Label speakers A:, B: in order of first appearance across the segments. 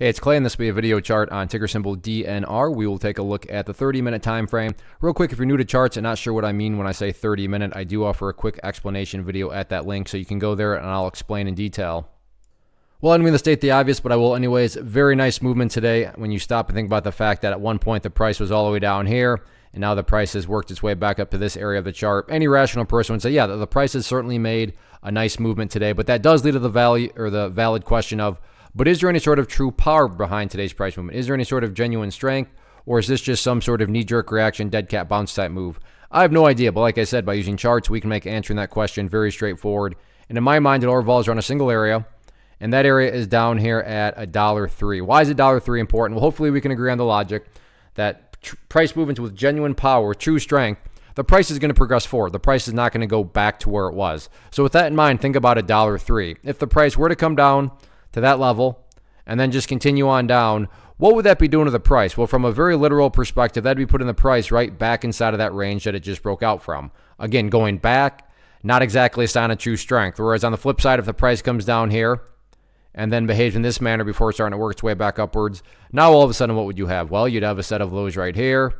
A: Hey, it's Clay, and this will be a video chart on ticker symbol DNR. We will take a look at the 30-minute time frame. Real quick, if you're new to charts and not sure what I mean when I say 30-minute, I do offer a quick explanation video at that link, so you can go there and I'll explain in detail. Well, I'm going to state the obvious, but I will anyways. Very nice movement today when you stop and think about the fact that at one point the price was all the way down here, and now the price has worked its way back up to this area of the chart. Any rational person would say, yeah, the price has certainly made a nice movement today, but that does lead to the value or the valid question of but is there any sort of true power behind today's price movement? Is there any sort of genuine strength? Or is this just some sort of knee jerk reaction, dead cat bounce type move? I have no idea, but like I said, by using charts, we can make answering that question very straightforward. And in my mind, it all revolves around a single area, and that area is down here at a dollar three. Why is a dollar three important? Well, hopefully we can agree on the logic that price movements with genuine power, true strength, the price is going to progress forward. The price is not going to go back to where it was. So with that in mind, think about a dollar three. If the price were to come down to that level and then just continue on down, what would that be doing to the price? Well, from a very literal perspective, that'd be putting the price right back inside of that range that it just broke out from. Again, going back, not exactly a sign of true strength. Whereas on the flip side, if the price comes down here and then behaves in this manner before starting to work its way back upwards, now all of a sudden, what would you have? Well, you'd have a set of lows right here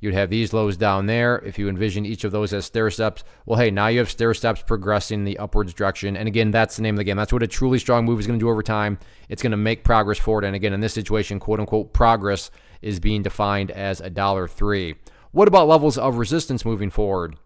A: You'd have these lows down there. If you envision each of those as stair steps, well, hey, now you have stair steps progressing in the upwards direction. And again, that's the name of the game. That's what a truly strong move is going to do over time. It's going to make progress forward. And again, in this situation, quote unquote, progress is being defined as a dollar three. What about levels of resistance moving forward?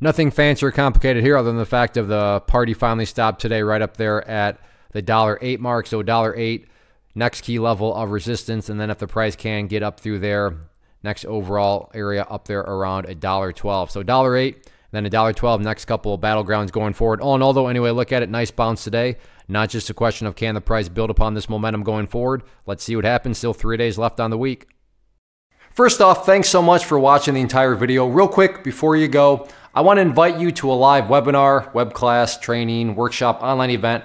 A: Nothing fancy or complicated here other than the fact of the party finally stopped today right up there at the dollar eight mark. So dollar eight, next key level of resistance. And then if the price can get up through there, Next overall area up there around a dollar twelve. So dollar eight, then a dollar twelve. Next couple of battlegrounds going forward. All in all, though, anyway, look at it. Nice bounce today. Not just a question of can the price build upon this momentum going forward. Let's see what happens. Still three days left on the week. First off, thanks so much for watching the entire video. Real quick, before you go, I want to invite you to a live webinar, web class, training, workshop, online event